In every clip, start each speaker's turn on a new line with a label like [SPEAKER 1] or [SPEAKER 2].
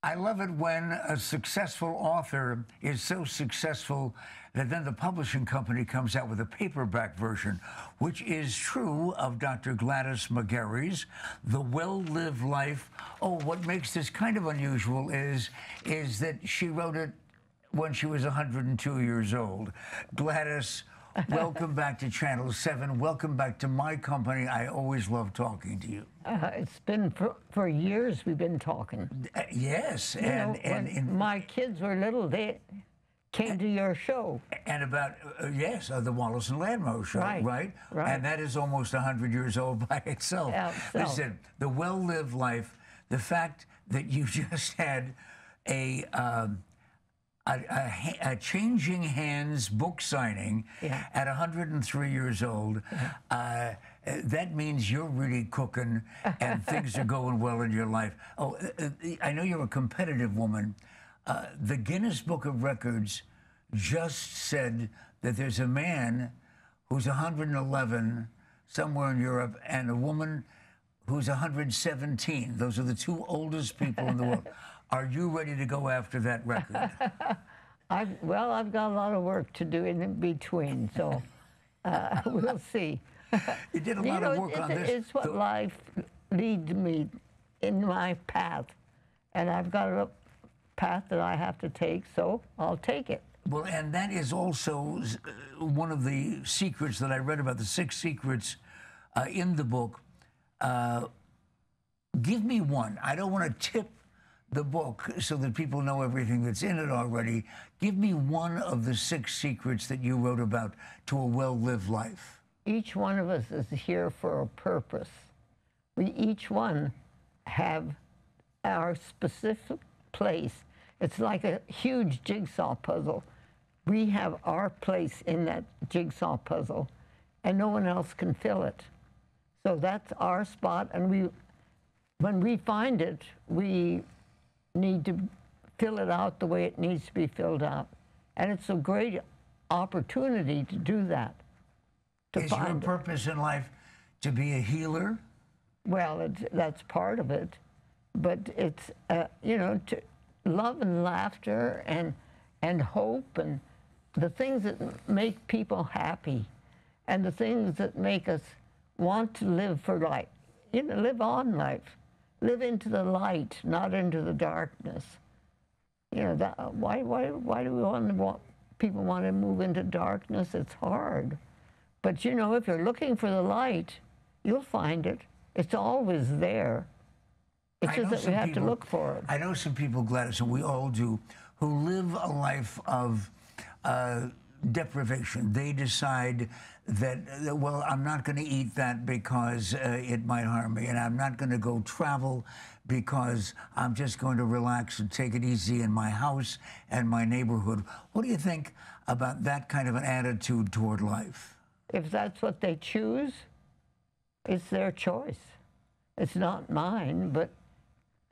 [SPEAKER 1] I love it when a successful author is so successful that then the publishing company comes out with a paperback version, which is true of Dr. Gladys McGarey's The Well-Lived Life. Oh, what makes this kind of unusual is, is that she wrote it when she was 102 years old. Gladys, welcome back to Channel 7. Welcome back to my company. I always love talking to you.
[SPEAKER 2] Uh, it's been for, for, years we've been talking.
[SPEAKER 1] Uh, yes.
[SPEAKER 2] You and, know, and, and my kids were little, they came to your show.
[SPEAKER 1] And about, uh, yes, uh, the Wallace and Ladmo show,
[SPEAKER 2] right,
[SPEAKER 1] right?
[SPEAKER 2] Right.
[SPEAKER 1] And that is almost 100 years old by itself.
[SPEAKER 2] Yeah, so.
[SPEAKER 1] Listen, the well-lived life, the fact that you just had a... Um, a, a, a, changing hands book signing
[SPEAKER 2] yeah.
[SPEAKER 1] at 103 years old.
[SPEAKER 2] Yeah.
[SPEAKER 1] Uh, that means you're really cooking and things are going well in your life. Oh, uh, uh, I know you're a competitive woman. Uh, the Guinness Book of Records just said that there's a man who's 111 somewhere in Europe and a woman who's 117. Those are the two oldest people in the world. Are you ready to go after that record?
[SPEAKER 2] I've, well, I've got a lot of work to do in between, so uh, we'll see.
[SPEAKER 1] You did a lot
[SPEAKER 2] know,
[SPEAKER 1] of work
[SPEAKER 2] it,
[SPEAKER 1] on this.
[SPEAKER 2] It's what life leads me in my path, and I've got a path that I have to take, so I'll take it.
[SPEAKER 1] Well, and that is also uh, one of the secrets that I read about the six secrets uh, in the book. Uh, give me one. I don't want to tip the book so that people know everything that's in it already. Give me one of the six secrets that you wrote about to a well lived life.
[SPEAKER 2] Each one of us is here for a purpose. We each one have our specific place. It's like a huge jigsaw puzzle. We have our place in that jigsaw puzzle, and no one else can fill it. So that's our spot, and we, when we find it, we need to fill it out the way it needs to be filled out. And it's a great opportunity to do that. To
[SPEAKER 1] Is your purpose
[SPEAKER 2] it.
[SPEAKER 1] in life to be a healer?
[SPEAKER 2] Well, that's part of it. But it's, uh, you know, to love and laughter and, and hope and the things that make people happy and the things that make us want to live for life, you know, live on life live into the light, not into the darkness. You know, that, why, why, why do we want, want people want to move into darkness? It's hard. But you know, if you're looking for the light, you'll find it. It's always there. It's just that we have
[SPEAKER 1] people,
[SPEAKER 2] to look for it.
[SPEAKER 1] I know some people, Gladys, and we all do, who live a life of uh, deprivation. They decide that, well, I'm not going to eat that because uh, it might harm me, and I'm not going to go travel because I'm just going to relax and take it easy in my house and my neighborhood. What do you think about that kind of an attitude toward life?
[SPEAKER 2] If that's what they choose, it's their choice. It's not mine, but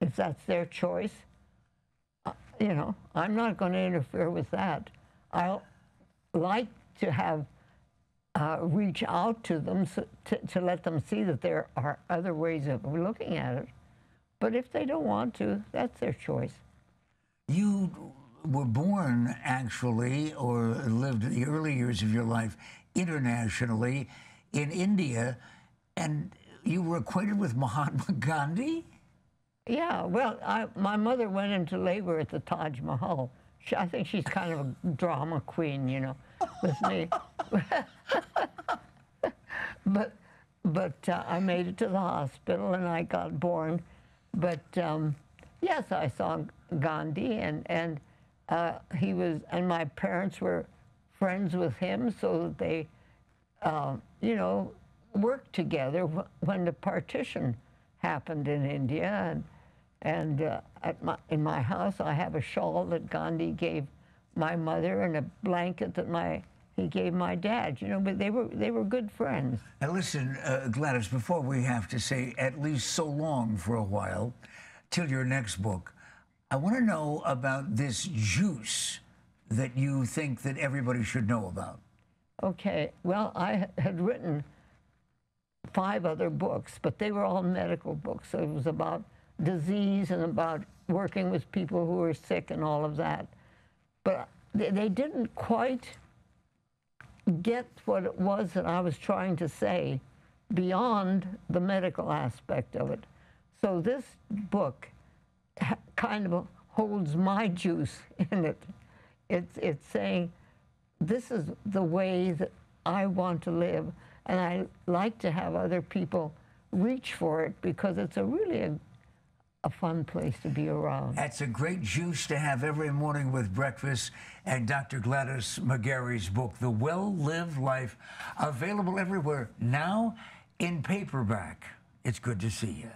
[SPEAKER 2] if that's their choice, uh, you know, I'm not going to interfere with that. I'll like to have uh, reach out to them so, to, to let them see that there are other ways of looking at it. But if they don't want to, that's their choice.
[SPEAKER 1] You were born, actually, or lived the early years of your life internationally in India, and you were acquainted with Mahatma Gandhi?
[SPEAKER 2] Yeah, well, I, my mother went into labor at the Taj Mahal. She, I think she's kind of a drama queen, you know, with me. but but uh, I made it to the hospital and I got born. But um, yes, I saw Gandhi and and uh, he was and my parents were friends with him, so that they, uh, you know, worked together when the partition happened in India and and uh, my, in my house, I have a shawl that Gandhi gave my mother and a blanket that my he gave my dad. You know, but they were they were good friends.
[SPEAKER 1] Now listen, uh, Gladys. Before we have to say at least so long for a while, till your next book, I want to know about this juice that you think that everybody should know about.
[SPEAKER 2] Okay. Well, I had written five other books, but they were all medical books. So it was about disease and about working with people who are sick and all of that. But they, they didn't quite get what it was that I was trying to say beyond the medical aspect of it. So this book kind of holds my juice in it. It's, it's saying, this is the way that I want to live, and I like to have other people reach for it because it's a really a, a fun place to be around.
[SPEAKER 1] That's a great juice to have every morning with breakfast. And Dr. Gladys McGarey's book, The Well Lived Life, available everywhere now in paperback. It's good to see you.